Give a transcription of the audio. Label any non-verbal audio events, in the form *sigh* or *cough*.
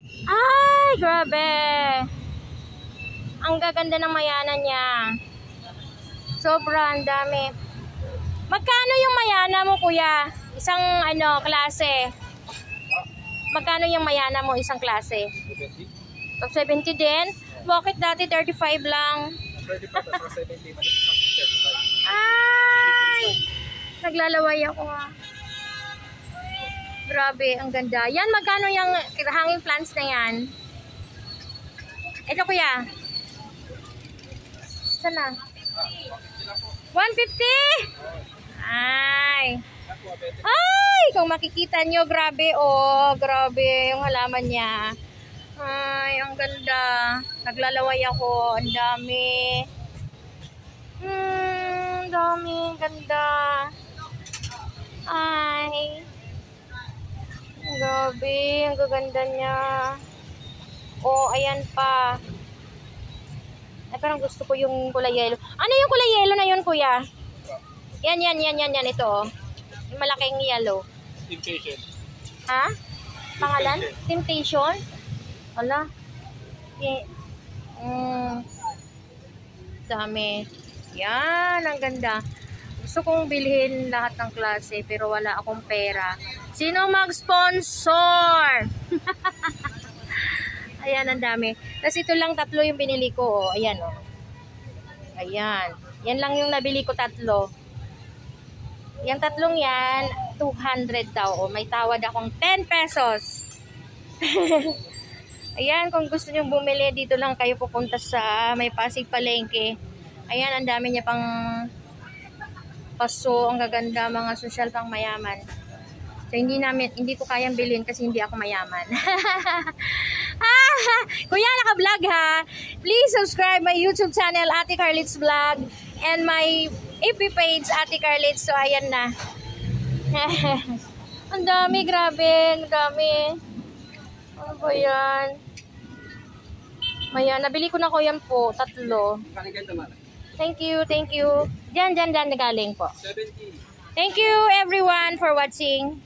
Ay, grabe. Ang gaganda ng mayana niya. Sobra, ang dami. Magkano yung mayana mo, kuya? Isang, ano, klase. Magkano yung mayana mo, isang klase? 70. Top 70 din? Bakit dati 35 lang? Pwede pa ito sa 70 maliit sa 35. Ay! Naglalaway ako ah. Grabe, ang ganda. Yan, magkano yung hanging plants na yan? Ito kuya. Saan na? 150? Ay! Ay! Kung makikita nyo, grabe oh. Grabe yung halaman niya. Ay, ang ganda. Naglalaway ako. Ang dami. Hmm, dami. Ganda. Ay. Grabe. Ang gaganda niya. Oh, ayan pa. Ay, parang gusto ko yung kulay yellow. Ano yung kulay yellow na yun, kuya? Yan, yan, yan, yan, yan. Ito, oh. Yung malaking yellow. Temptation. Ha? Pangalan? Temptation? Wala. Y- mm. Dami. Yan, ang ganda. Gusto kong bilhin lahat ng klase pero wala akong pera. Sino mag-sponsor? *laughs* Ayan, ang dami. Tapos ito lang tatlo yung binili ko. Oh. Ayan, oh. Ayan. Yan lang yung nabili ko tatlo. Yung tatlong yan, 200 daw. O, may tawad akong 10 pesos. *laughs* Ayan, kung gusto nyo bumili, dito lang kayo pupunta sa may Pasig Palengke. Ayan, ang dami niya pang paso, ang gaganda, mga social pang mayaman. So, hindi namin, hindi ko kayang bilhin kasi hindi ako mayaman. ah, *laughs* kuya, naka-vlog ha. Please subscribe my YouTube channel, Ate Carlitz Vlog, and my FB page, Ate Carlitz. So, ayan na. *laughs* ang dami, grabe, ang dami. Ano ba yan? Ayan, nabili ko na ko yan po, tatlo. Thank you, thank you. Diyan, diyan, diyan, galing po. 70. Thank you everyone for watching.